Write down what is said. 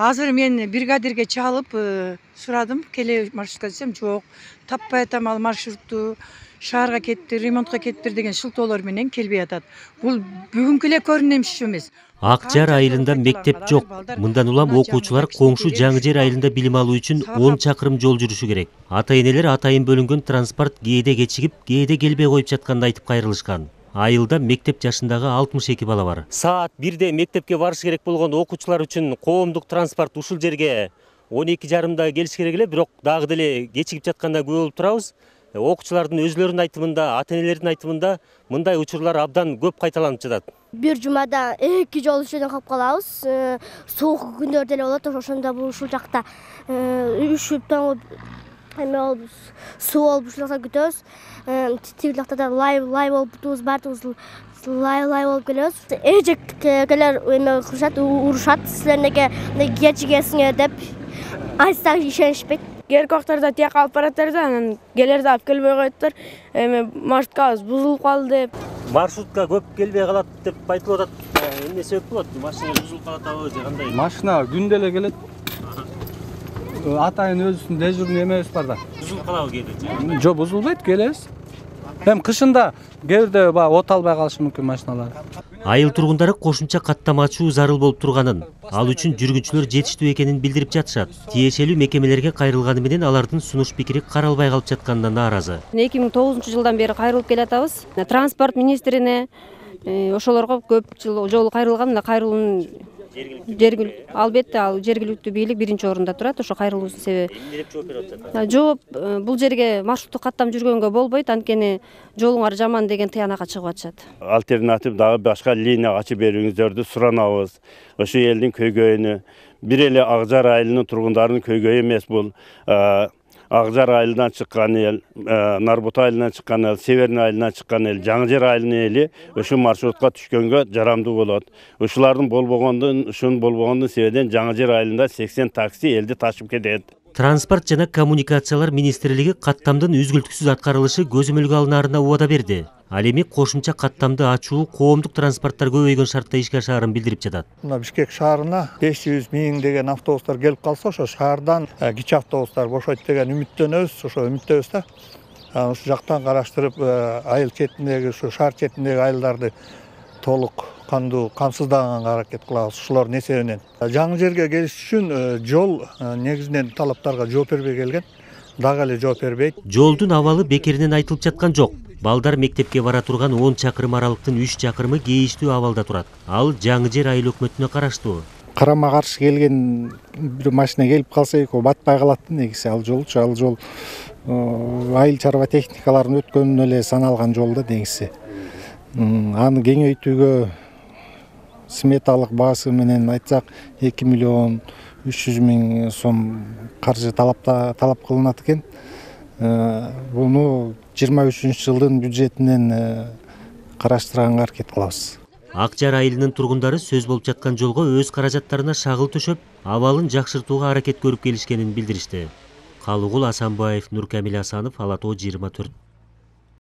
азыр мен бригадирге чалып сурадым келе маршрутка десем жок таппай атам ал маршрутту шаарга кетиптир ремонтко кетиптир деген шылтоолор менен келбей атат бул бүгүнкү эле көрүнөн иш эмес ак жар айылында мектеп жок мындан улам окуучулар коңшу жаңы жер айылында билим алуу үчүн он чакырым жол жүрүшү керек ата энелер атайын бөлүнгөн транспорт кээде кечигип кээде келбей коюп жатканын айтып кайрылышкан айылда мектеп жашындагы алтымыш эки бала бар. Саат бирде мектепке барыш керек болгон окуучулар үчүн коомдук транспорт ушул жерге. Он эки жарымда келиш керек эле бирок дагы деле кечигип жатканына күбө болуп турабыз окуучулардын өзүлөрүнүн айтымында ата энелердин айтымында мындай учурлар абдан көп кайталанып жатат. Бир жумада эки жол ишеден калып калабыз. Э, суук күндөр деле болот ошондо бул ушул жакта. Э, үшүп тоңуп эме болуп суу болуп ушул жакта күтөбүз тиги жакта да лай лай болуп туубуз баардыгыбыз лай лай болуп келебиз эжекелер эме кылышат урушат силердеке кечигесиңер деп айтсак ишенишпейт кереки убактарда тияка алып бараттар да анан келерде алып келбей коюптур эми маршруткабыз бузулуп калды деп маршрутка көп келбей калат деп айтылып атат эмне себеп болот машина бузулуп калатабы же кандай машина күндө эле келет атайын өзүбүздүн дежурный эмебиз бар да. Бузулуп калабы кээде жок бузулбайт келебиз эми кышында кээ бирде баягы от албай калышы мүмкүн машиналар айыл тургундары кошумча каттама ачуу зарыл болуп турганын ал үчүн жүргүнчүлөр жетиштүү экенин билдирип жатышат тиешелүү мекемелерге кайрылганы менен алардын сунуш пикири каралбай калып жатканына нааразы эки миң тогузунчу жылдан бери кайрылып келатабыз транспорт министрине ошолорго көп жыл жолу кайрылган мына кайрылуунун жергиликтүү албетте ал жергиликтүү бийлик биринчи орунда турат ошо кайрылуусунун себеби эмне деп жооп берип атат А, жооп э, бул жерге маршрутту каттам жүргөнгө болбойт анткени жолуңар жаман деген тыянакка чыгып атышат. Альтернатив дагы башка линия ачып берүүңүздөрдү суранабыз ошол элдин көйгөйүнү бир эле ак жар айылынын тургундарынын көйгөйү эмес бул ак жар айылынан чыккан эл нарбута айылынан чыккан эл северный айылынан чыккан эл жаңы жер айылынын эли ушул маршрутка түшкөнгө жарамдуу болот ушулардын болбогондун ушунун болбогондун себебинен жаңы жер айылында сексен такси элди ташып кетет транспорт жана коммуникациялар министрлиги каттамдын үзгүлтүксүз аткарылышы көзөмөлгө алынаарына убада берди ал эми кошумча каттамды ачуу коомдук транспорттор көбөйгөн шартта ишке ашаарын билдирип жатат. Мына бишкек шаарына беш жүз миң деген автобустар келип калса ошо шаардан э, кичи автобустар бошойт деген үмүттөнөбүз ошо үмүттөбүз да. Анан ушул жактан караштырып э, айыл четиндеги ушу шаар четиндеги айылдарды толук кандуу камсыздаганга аракет кылабыз ушулардын эсебинен жаңы жерге келиш үчүн э, жол э, негизинен талаптарга жооп бербей келген. Дагы эле жооп бербейт. Жолдун абалы бекеринен айтылып жаткан жок. Балдар мектепке бара турган он чакырым аралыктын үч чакырымы кейиштүү абалда турат. Ал жаңы жер айыл өкмөтүнө караштуу. Карама каршы келген бир машина келип калса экөө батпай калат да негизи. Ал жолчу ал жол э, айыл чарба техникаларынын өткөнүнө эле саналган жол да негизи. Аны кеңейтүүгө сметалык баасы менен айтсак эки миллион үч жүз миң сом каржы талап кылынат экен буну жыйырма үчүнчү жылдын бюджетинен э, караштырганга аракет кылабыз. Ак жар айылынын тургундары сөз болуп жаткан жолго өз каражаттарына шагыл төшөп абалын жакшыртууга аракет көрүп келишкенин билдиришти. Калыгул асанбаев нуркамил асанов ала тоо жыйырма төрт